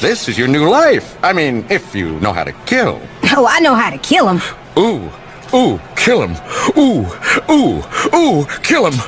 This is your new life. I mean, if you know how to kill. Oh, I know how to kill him. Ooh, ooh, kill him. Ooh, ooh, ooh, kill him.